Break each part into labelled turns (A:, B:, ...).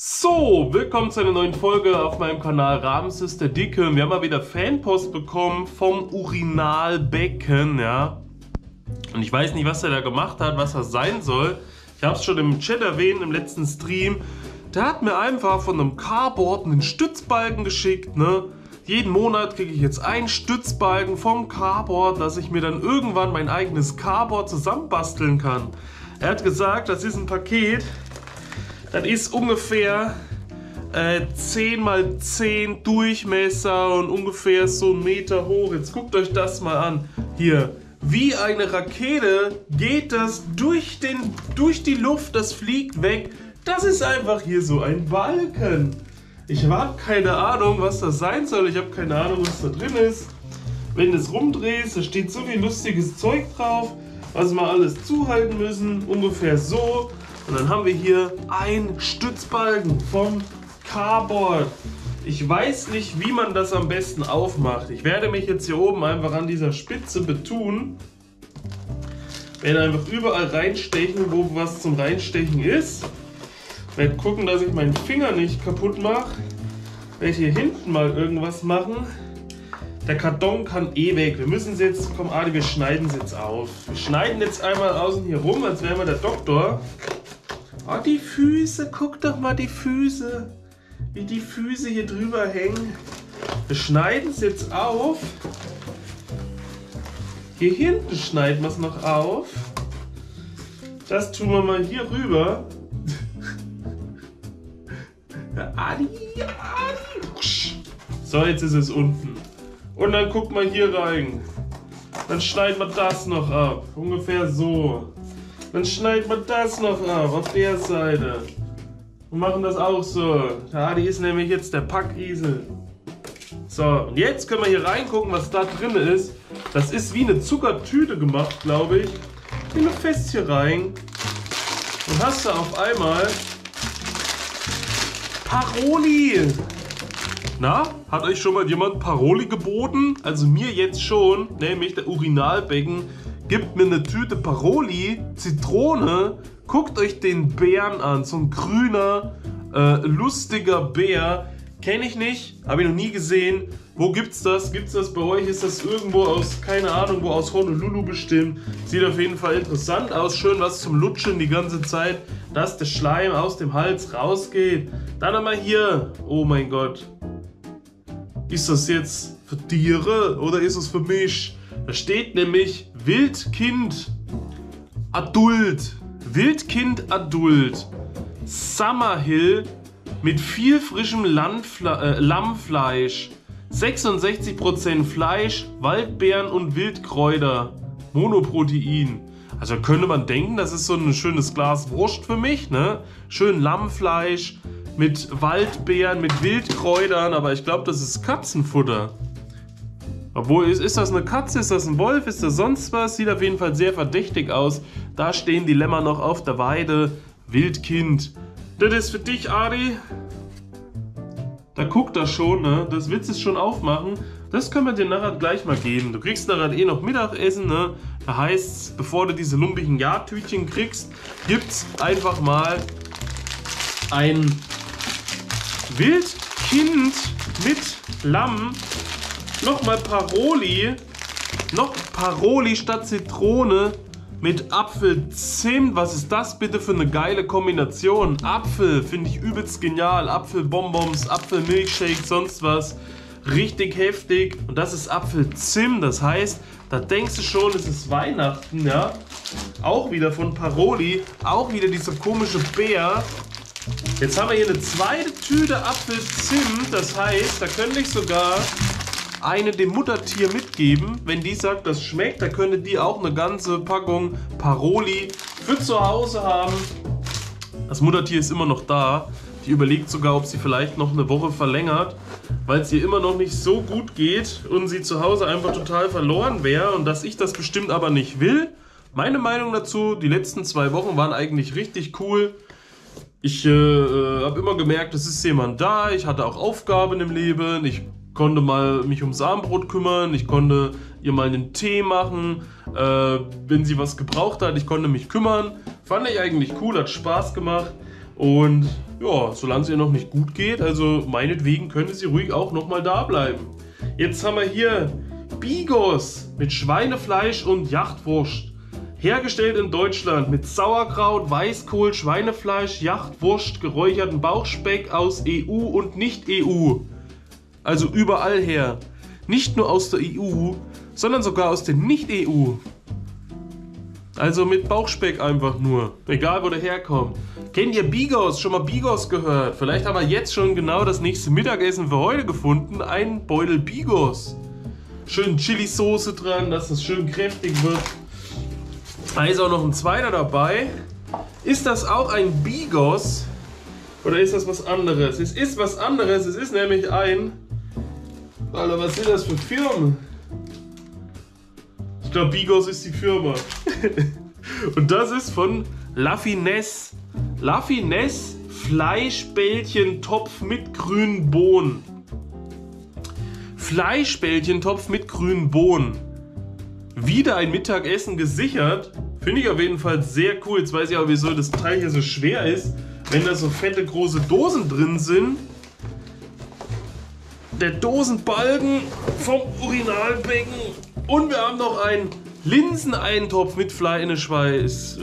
A: So, willkommen zu einer neuen Folge auf meinem Kanal Ramses der Dicke. Wir haben mal wieder Fanpost bekommen vom Urinalbecken, ja. Und ich weiß nicht, was er da gemacht hat, was das sein soll. Ich habe es schon im Chat erwähnt, im letzten Stream. Der hat mir einfach von einem Carboard einen Stützbalken geschickt, ne. Jeden Monat kriege ich jetzt einen Stützbalken vom Carboard, dass ich mir dann irgendwann mein eigenes Carboard zusammenbasteln kann. Er hat gesagt, das ist ein Paket, das ist ungefähr äh, 10 mal 10 Durchmesser und ungefähr so einen Meter hoch. Jetzt guckt euch das mal an. Hier, wie eine Rakete geht das durch, den, durch die Luft, das fliegt weg. Das ist einfach hier so ein Balken. Ich habe keine Ahnung, was das sein soll. Ich habe keine Ahnung, was da drin ist. Wenn du es rumdrehst, da steht so viel lustiges Zeug drauf, was wir alles zuhalten müssen. Ungefähr so. Und dann haben wir hier ein Stützbalken vom Carboard. Ich weiß nicht, wie man das am besten aufmacht. Ich werde mich jetzt hier oben einfach an dieser Spitze betun. Werde einfach überall reinstechen, wo was zum Reinstechen ist. Werde gucken, dass ich meinen Finger nicht kaputt mache. Werde hier hinten mal irgendwas machen. Der Karton kann eh weg. Wir müssen es jetzt, komm Adi, wir schneiden es jetzt auf. Wir schneiden jetzt einmal außen hier rum, als wären wir der Doktor. Oh, die Füße, guck doch mal die Füße. Wie die Füße hier drüber hängen. Wir schneiden es jetzt auf. Hier hinten schneiden wir es noch auf. Das tun wir mal hier rüber. Adi, Adi. So, jetzt ist es unten. Und dann guck mal hier rein. Dann schneiden wir das noch ab. Ungefähr so. Dann schneiden wir das noch ab auf der Seite. Und machen das auch so. Da die ist nämlich jetzt der Packriesel. So, und jetzt können wir hier reingucken, was da drin ist. Das ist wie eine Zuckertüte gemacht, glaube ich. Geh nur fest hier rein. Und hast du auf einmal Paroli. Na, hat euch schon mal jemand Paroli geboten? Also mir jetzt schon, nämlich der Urinalbecken Gebt mir eine Tüte Paroli, Zitrone, guckt euch den Bären an. So ein grüner, äh, lustiger Bär. Kenne ich nicht, habe ich noch nie gesehen. Wo gibt's das? Gibt's das bei euch? Ist das irgendwo aus, keine Ahnung, wo aus Honolulu bestimmt? Sieht auf jeden Fall interessant aus. Schön was zum Lutschen die ganze Zeit, dass der Schleim aus dem Hals rausgeht. Dann einmal hier. Oh mein Gott. Ist das jetzt für Tiere oder ist es für mich? Da steht nämlich Wildkind Adult. Wildkind Adult. Summerhill mit viel frischem Landfle äh, Lammfleisch. 66% Fleisch, Waldbeeren und Wildkräuter. Monoprotein. Also könnte man denken, das ist so ein schönes Glas Wurst für mich, ne? Schön Lammfleisch mit Waldbeeren, mit Wildkräutern, aber ich glaube, das ist Katzenfutter. Obwohl, ist, ist das eine Katze, ist das ein Wolf, ist das sonst was? Sieht auf jeden Fall sehr verdächtig aus. Da stehen die Lämmer noch auf der Weide. Wildkind. Das ist für dich, Ari. Da guckt er schon, ne? Das willst du schon aufmachen. Das können wir dir nachher gleich mal geben. Du kriegst nachher eh noch Mittagessen, ne? Da heißt bevor du diese lumpigen Ja-Tütchen kriegst, gibt's einfach mal ein Wildkind mit Lamm Nochmal Paroli. Noch Paroli statt Zitrone mit Apfelzimt. Was ist das bitte für eine geile Kombination? Apfel finde ich übelst genial. Apfelbonbons, Apfelmilchshake, sonst was. Richtig heftig. Und das ist Apfelzimt. Das heißt, da denkst du schon, es ist Weihnachten, ja. Auch wieder von Paroli. Auch wieder dieser komische Bär. Jetzt haben wir hier eine zweite Tüte Apfelzimt. Das heißt, da könnte ich sogar eine dem Muttertier mitgeben. Wenn die sagt, das schmeckt, dann könnte die auch eine ganze Packung Paroli für zu Hause haben. Das Muttertier ist immer noch da. Die überlegt sogar, ob sie vielleicht noch eine Woche verlängert, weil es ihr immer noch nicht so gut geht und sie zu Hause einfach total verloren wäre und dass ich das bestimmt aber nicht will. Meine Meinung dazu, die letzten zwei Wochen waren eigentlich richtig cool. Ich äh, äh habe immer gemerkt, es ist jemand da, ich hatte auch Aufgaben im Leben, ich konnte mal mich ums Armbrot kümmern, ich konnte ihr mal einen Tee machen, äh, wenn sie was gebraucht hat, ich konnte mich kümmern. Fand ich eigentlich cool, hat Spaß gemacht und ja, solange es ihr noch nicht gut geht, also meinetwegen könnte sie ruhig auch nochmal da bleiben. Jetzt haben wir hier Bigos mit Schweinefleisch und Jachtwurst. Hergestellt in Deutschland mit Sauerkraut, Weißkohl, Schweinefleisch, Jachtwurst, geräucherten Bauchspeck aus EU und Nicht-EU. Also überall her. Nicht nur aus der EU, sondern sogar aus der Nicht-EU. Also mit Bauchspeck einfach nur. Egal wo der herkommt. Kennt ihr Bigos? Schon mal Bigos gehört? Vielleicht haben wir jetzt schon genau das nächste Mittagessen für heute gefunden. Ein Beutel Bigos. Schön Chili-Soße dran, dass es schön kräftig wird. Da ist auch noch ein zweiter dabei. Ist das auch ein Bigos? Oder ist das was anderes? Es ist was anderes. Es ist nämlich ein... Alter, was sind das für Firmen? Ich glaube, Bigos ist die Firma. Und das ist von La Finesse. La Finesse Fleischbällchentopf mit grünen Bohnen. Fleischbällchentopf mit grünen Bohnen. Wieder ein Mittagessen gesichert. Finde ich auf jeden Fall sehr cool. Jetzt weiß ich auch, wieso das Teil hier so schwer ist. Wenn da so fette große Dosen drin sind. Der Dosenbalken vom Urinalbecken. Und wir haben noch einen Linseneintopf mit Fleischschweiß.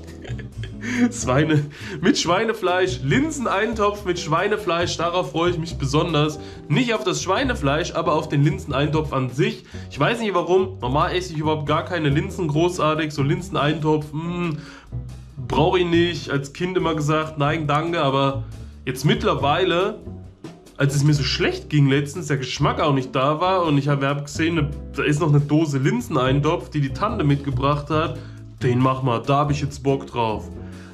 A: Schweine mit Schweinefleisch, Linseneintopf mit Schweinefleisch, darauf freue ich mich besonders. Nicht auf das Schweinefleisch, aber auf den Linseneintopf an sich. Ich weiß nicht warum, normal esse ich überhaupt gar keine Linsen großartig, so Linseneintopf, hm, brauche ich nicht. Als Kind immer gesagt, nein, danke, aber jetzt mittlerweile als es mir so schlecht ging letztens, der Geschmack auch nicht da war und ich habe hab gesehen, da ist noch eine Dose Linseneintopf, die die Tante mitgebracht hat. Den mach mal, da habe ich jetzt Bock drauf.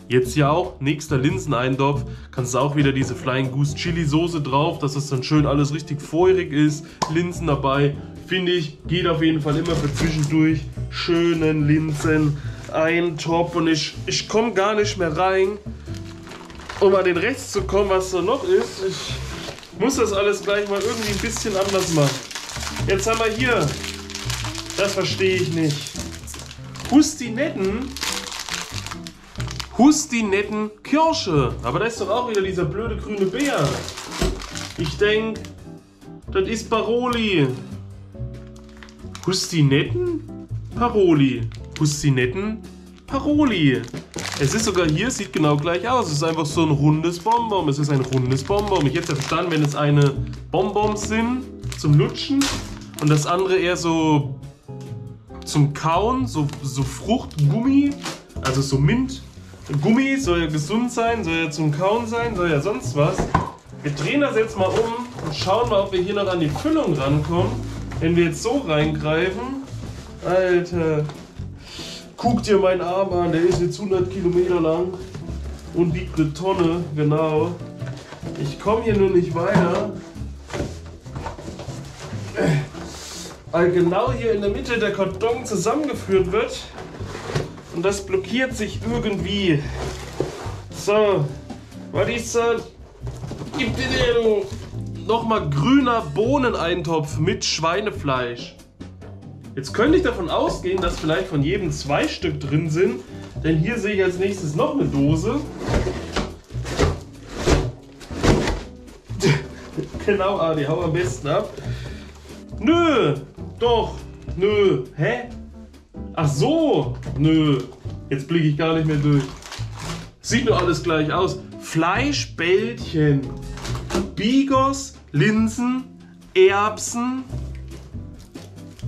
A: Jetzt ja auch, nächster Linseneintopf, kannst du auch wieder diese Flying Goose Chili Soße drauf, dass es dann schön alles richtig feurig ist. Linsen dabei, finde ich, geht auf jeden Fall immer für zwischendurch. Schönen Linseneintopf und ich, ich komme gar nicht mehr rein, um an den Rest zu kommen, was da noch ist. Ich muss das alles gleich mal irgendwie ein bisschen anders machen. Jetzt haben wir hier, das verstehe ich nicht. Hustinetten. Hustinetten Kirsche. Aber da ist doch auch wieder dieser blöde grüne Bär. Ich denke, das ist Paroli. Hustinetten? Paroli. Hustinetten? Paroli. Es ist sogar hier, sieht genau gleich aus. Es ist einfach so ein rundes Bonbon. Es ist ein rundes Bonbon. Ich hätte ja verstanden, wenn es eine Bonbons sind zum Lutschen und das andere eher so zum Kauen, so, so Fruchtgummi, also so Mint. Gummi soll ja gesund sein, soll ja zum Kauen sein, soll ja sonst was. Wir drehen das jetzt mal um und schauen mal, ob wir hier noch an die Füllung rankommen. Wenn wir jetzt so reingreifen, Alter, Guck dir meinen Arm an, der ist jetzt 100 Kilometer lang und wiegt eine Tonne, genau. Ich komme hier nur nicht weiter. Weil genau hier in der Mitte der Karton zusammengeführt wird. Und das blockiert sich irgendwie. So, was ist das? Gib dir den nochmal grüner Bohneneintopf mit Schweinefleisch. Jetzt könnte ich davon ausgehen, dass vielleicht von jedem zwei Stück drin sind. Denn hier sehe ich als nächstes noch eine Dose. genau, Adi, hau am besten ab. Nö, doch, nö, hä? Ach so, nö. Jetzt blicke ich gar nicht mehr durch. Sieht nur alles gleich aus. Fleischbällchen, Bigos, Linsen, Erbsen,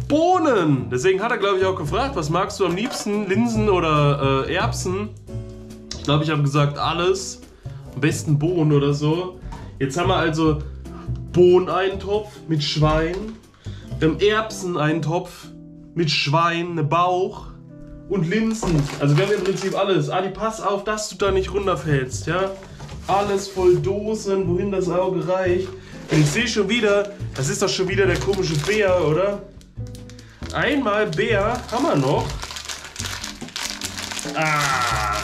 A: Bohnen. Deswegen hat er, glaube ich, auch gefragt, was magst du am liebsten, Linsen oder äh, Erbsen? Ich glaube, ich habe gesagt, alles. Am besten Bohnen oder so. Jetzt haben wir also Bohneneintopf mit Schwein. Wir haben Erbseneintopf mit Schwein, ne Bauch und Linsen. Also wir haben im Prinzip alles. Adi, pass auf, dass du da nicht runterfällst, ja? Alles voll Dosen, wohin das Auge reicht. Und ich sehe schon wieder, das ist doch schon wieder der komische Bär, oder? Einmal Bär haben wir noch. Ah.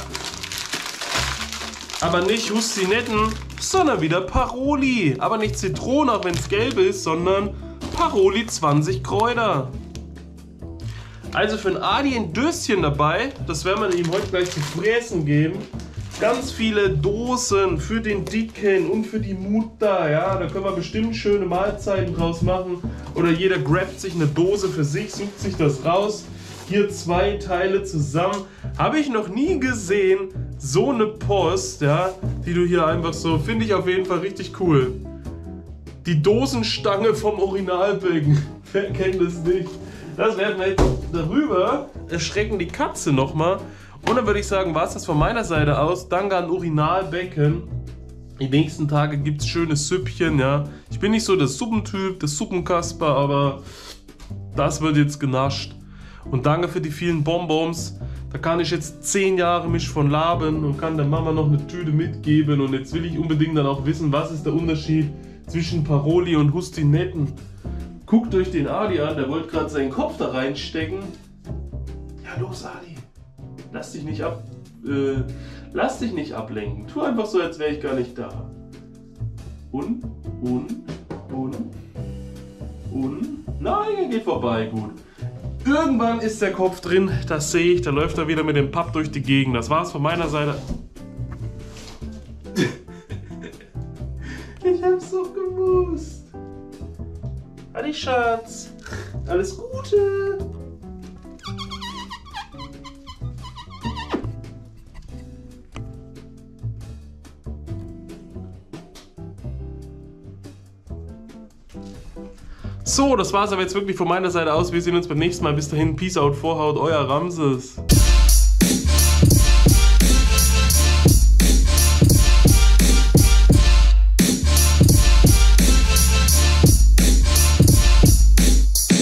A: Aber nicht Hustinetten, sondern wieder Paroli. Aber nicht Zitrone, auch wenn es gelb ist, sondern Paroli 20 Kräuter. Also für ein Adi ein Döschen dabei. Das werden wir ihm heute gleich zu fräsen geben. Ganz viele Dosen für den Dicken und für die Mutter. Ja, da können wir bestimmt schöne Mahlzeiten draus machen. Oder jeder grabt sich eine Dose für sich, sucht sich das raus. Hier zwei Teile zusammen. Habe ich noch nie gesehen. So eine Post, ja, die du hier einfach so, finde ich auf jeden Fall richtig cool. Die Dosenstange vom Originalbecken. Wer kennt das nicht? Das werden wir jetzt darüber. Erschrecken die Katze nochmal. Und dann würde ich sagen, war es das von meiner Seite aus. Danke an Urinalbecken. Die nächsten Tage gibt es schöne Süppchen, ja. Ich bin nicht so der Suppentyp, der Suppenkasper, aber das wird jetzt genascht. Und danke für die vielen Bonbons. Da kann ich jetzt 10 Jahre mich von laben und kann der Mama noch eine Tüte mitgeben. Und jetzt will ich unbedingt dann auch wissen, was ist der Unterschied zwischen Paroli und Hustinetten. Guckt euch den Adi an, der wollte gerade seinen Kopf da reinstecken. Ja, los, Adi. Lass dich nicht ab. Äh, lass dich nicht ablenken. Tu einfach so, als wäre ich gar nicht da. Und, und, und, und. Nein, er geht vorbei, gut. Irgendwann ist der Kopf drin, das sehe ich. Da läuft er wieder mit dem Papp durch die Gegend. Das war's von meiner Seite. ich hab's doch gewusst. Adi Schatz, alles Gute. So, das war's aber jetzt wirklich von meiner Seite aus. Wir sehen uns beim nächsten Mal. Bis dahin, Peace out, Vorhaut, euer Ramses.